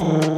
mm